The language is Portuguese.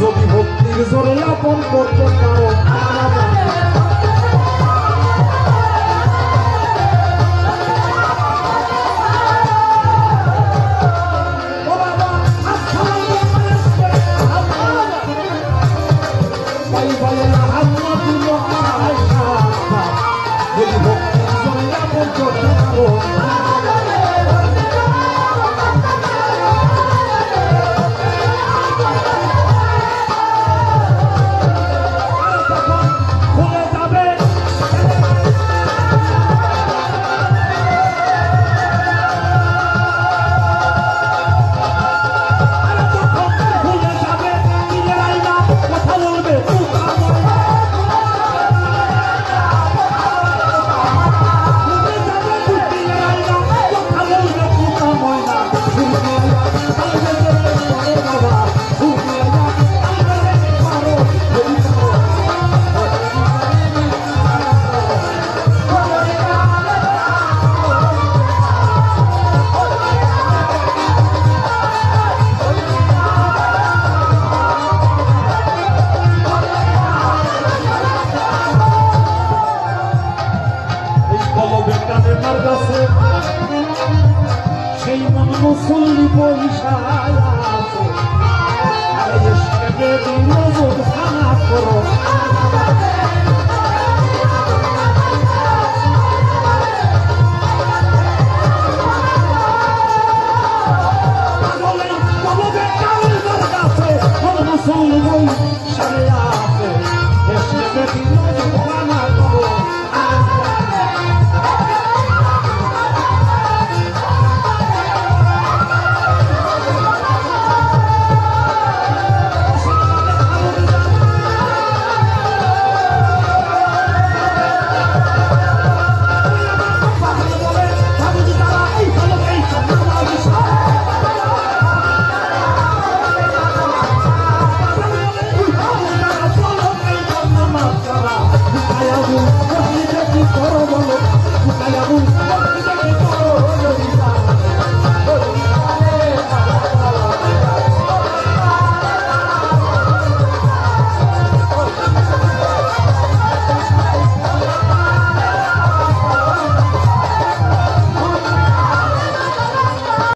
যদি ভক্তির জোরে আপন করতে পারো? Şeymanın usulü bu inşaatı Arayışka dediğimiz oldu sana kurur Sonu